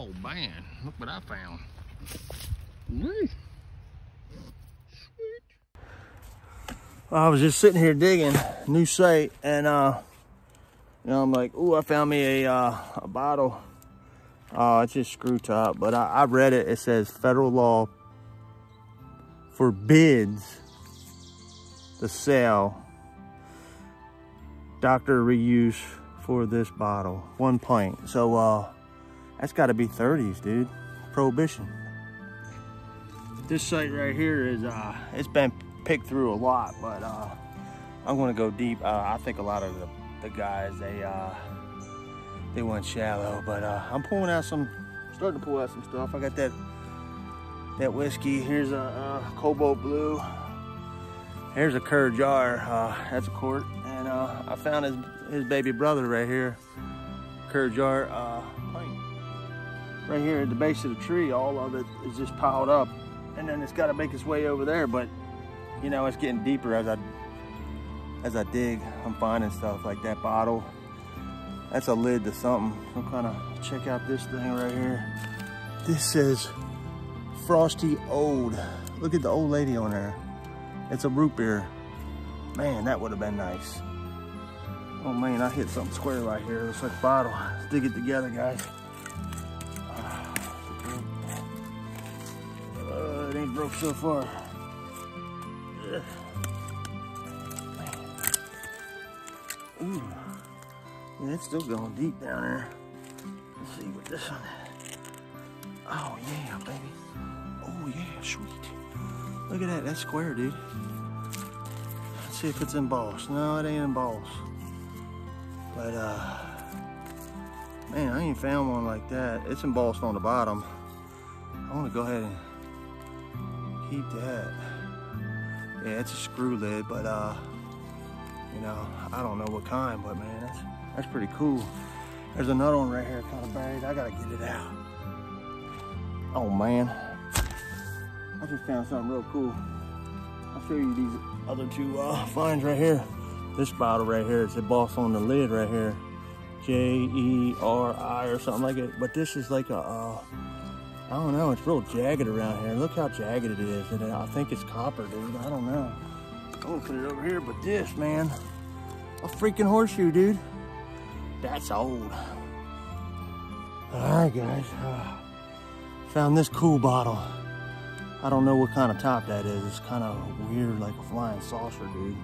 Oh man, look what I found. Sweet. I was just sitting here digging, new site, and uh, you know, I'm like, ooh, I found me a, uh, a bottle. Uh, it's just screw top, but I, I read it. It says federal law forbids the sale, doctor reuse for this bottle, one pint. So uh, that's got to be 30s, dude. Prohibition. This site right here is uh, it's been picked through a lot, but uh, I'm gonna go deep. Uh, I think a lot of the, the guys they uh, they went shallow, but uh, I'm pulling out some, starting to pull out some stuff. I got that that whiskey. Here's a, a cobalt blue. Here's a Kerr jar. Uh, that's a quart, and uh, I found his his baby brother right here. Kerr jar. Uh, right here at the base of the tree, all of it is just piled up, and then it's got to make its way over there. But you know, it's getting deeper as I as I dig. I'm finding stuff like that bottle. That's a lid to something. I'm kind of check out this thing right here. This says Frostie Old. Look at the old lady on there. It's a root beer. Man, that would have been nice. Oh man, I hit something square right here. Looks like a bottle. Let's dig it together, guys. Broke so far. Ooh. Yeah, it's still going deep down there. Let's see what this one is. Oh yeah, baby. Oh yeah, sweet. Look at that, that's square, dude. Let's see if it's embossed. No, it ain't embossed. But uh man, I ain't found one like that. It's embossed on the bottom. I wanna go ahead and keep that. Yeah, it's a screw lid, but uh, you know, I don't know what kind, but man, that's that's pretty cool. There's another one right here kind of buried. I gotta get it out. Oh man, I just found something real cool. I'll show you these other two uh, finds right here. This bottle right here, it's embossed on the lid right here. J-E-R-I or something like it. But this is like a, uh, I don't know, it's real jagged around here. Look how jagged it is. And I think it's copper, dude. I don't know. I'm gonna put it over here, but this, man, a freaking horseshoe, dude. That's old. All right, guys. Uh, found this cool bottle. I don't know what kind of top that is. It's kind of weird, like a flying saucer, dude.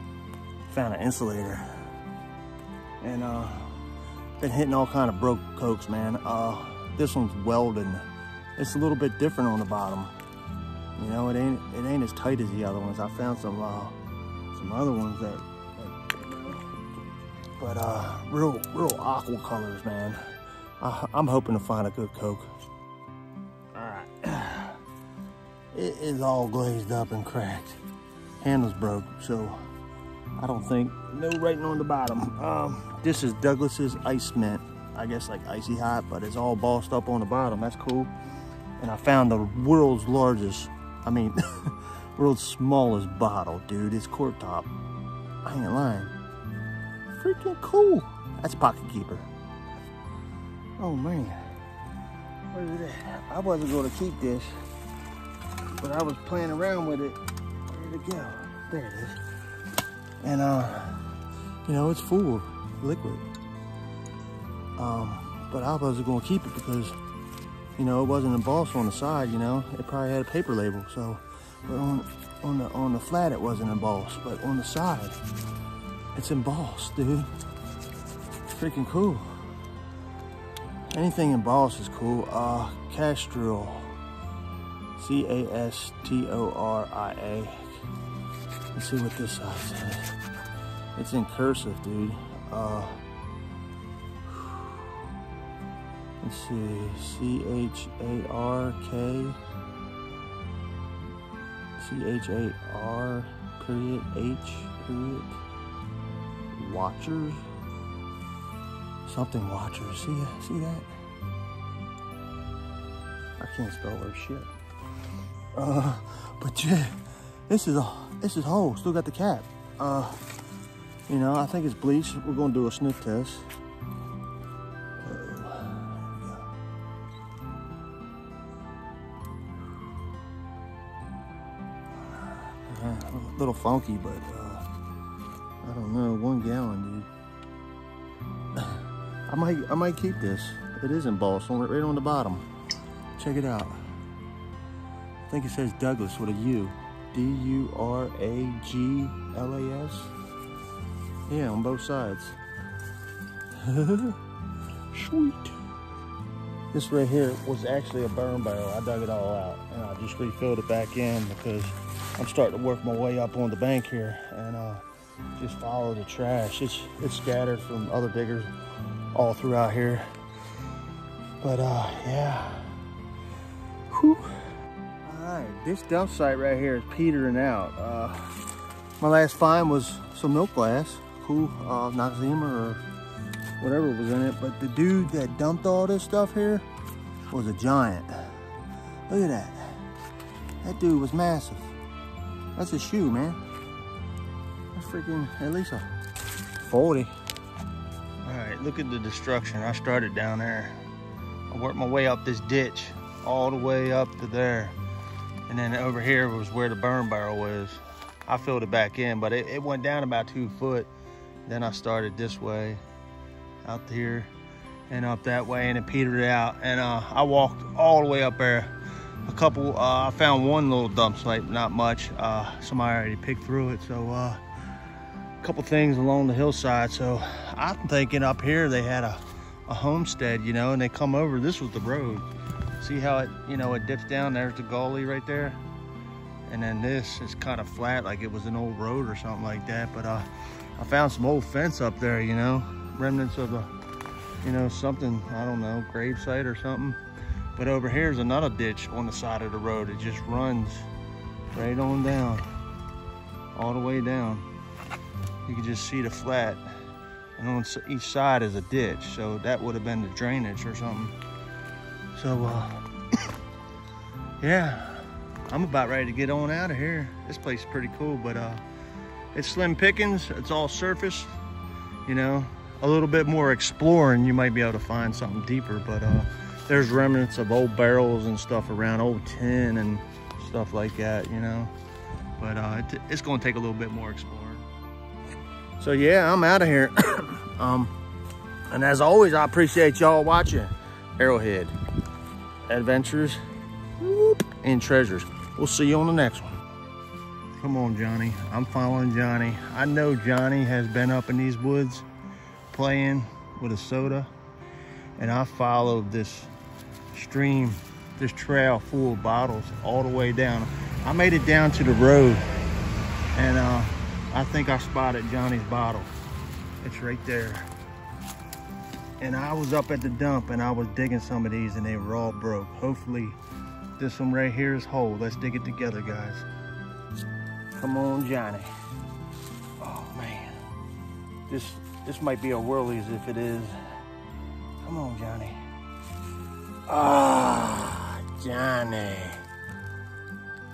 Found an insulator. And uh, been hitting all kind of broke cokes, man. Uh, this one's welded. It's a little bit different on the bottom. You know, it ain't it ain't as tight as the other ones. I found some uh, some other ones that, but uh, real real aqua colors, man. I, I'm hoping to find a good coke. All right, it is all glazed up and cracked. Handle's broke, so I don't think no writing on the bottom. Um, this is Douglas's Ice Mint. I guess like icy hot, but it's all bossed up on the bottom. That's cool. And I found the world's largest, I mean, world's smallest bottle, dude. It's cork top. I ain't lying. Freaking cool. That's pocket keeper. Oh man. Where's it at? I wasn't gonna keep this, but I was playing around with it. Where did it go? There it is. And uh, you know, it's full of liquid. Um, but I wasn't gonna keep it because, you know, it wasn't embossed on the side. You know, it probably had a paper label. So, but on on the on the flat it wasn't embossed, but on the side, it's embossed, dude. Freaking cool. Anything embossed is cool. Uh, Castoria. C A S T O R I A. Let's see what this side says. It's in cursive, dude. Uh, let's see. C H A R K. C H A R period H period. Watchers. Something watchers. See see that? I can't spell word shit. Uh, but yeah, this is a this is whole. Still got the cap. Uh, you know, I think it's bleach. We're gonna do a sniff test. A little funky, but uh, I don't know, one gallon, dude. I might, I might keep this. It is embossed on right on the bottom. Check it out. I think it says Douglas with a U. D-U-R-A-G-L-A-S. Yeah, on both sides. Sweet. This right here was actually a burn barrel. I dug it all out and I just refilled it back in because I'm starting to work my way up on the bank here and uh, just follow the trash. It's, it's scattered from other diggers all throughout here. But uh, yeah. Whew. All right, this dump site right here is petering out. Uh, my last find was some milk glass, cool uh, Noxzema or whatever was in it. But the dude that dumped all this stuff here was a giant. Look at that. That dude was massive. That's a shoe, man. That's freaking at least a 40. All right, look at the destruction. I started down there. I worked my way up this ditch all the way up to there. And then over here was where the burn barrel was. I filled it back in, but it, it went down about two foot. Then I started this way, out here, and up that way, and it petered out. And uh, I walked all the way up there. A couple, uh, I found one little dump site, not much. Uh, somebody already picked through it, so uh, a couple things along the hillside. So I'm thinking up here they had a, a homestead, you know, and they come over. This was the road. See how it, you know, it dips down. There's the gully right there. And then this is kind of flat, like it was an old road or something like that. But uh, I found some old fence up there, you know, remnants of a, you know, something, I don't know, gravesite or something. But over here is another ditch on the side of the road. It just runs right on down, all the way down. You can just see the flat. And on each side is a ditch. So that would have been the drainage or something. So, uh, yeah, I'm about ready to get on out of here. This place is pretty cool, but uh, it's slim pickings. It's all surface, you know, a little bit more exploring. You might be able to find something deeper, but uh, there's remnants of old barrels and stuff around, old tin and stuff like that, you know. But uh, it, it's gonna take a little bit more exploring. So yeah, I'm out of here. um, and as always, I appreciate y'all watching Arrowhead Adventures and Treasures. We'll see you on the next one. Come on, Johnny. I'm following Johnny. I know Johnny has been up in these woods playing with a soda. And I followed this stream, this trail full of bottles all the way down. I made it down to the road and uh, I think I spotted Johnny's bottle. It's right there. And I was up at the dump and I was digging some of these and they were all broke. Hopefully this one right here is whole. Let's dig it together, guys. Come on, Johnny. Oh man. This this might be a whirlies if it is. Come on, Johnny. Ah, Johnny.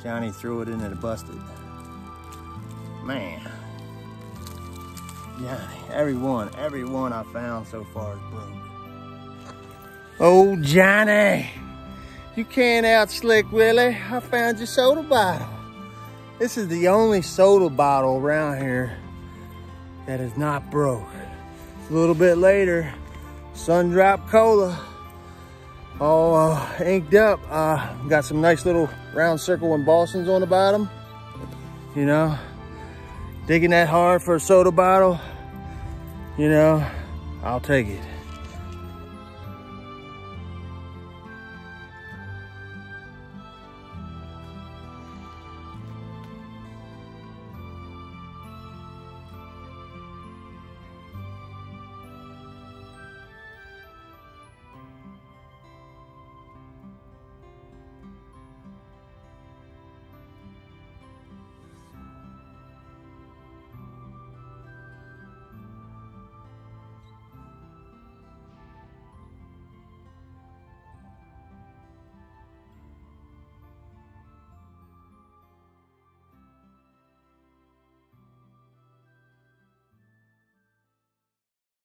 Johnny threw it in and it busted. Man. Johnny, every one, every one I found so far is broke. Oh, Johnny. You can't out slick Willie. I found your soda bottle. This is the only soda bottle around here that is not broke. A little bit later, Sundrop Cola, all uh, inked up. Uh, got some nice little round circle embossings on the bottom. You know, digging that hard for a soda bottle, you know, I'll take it.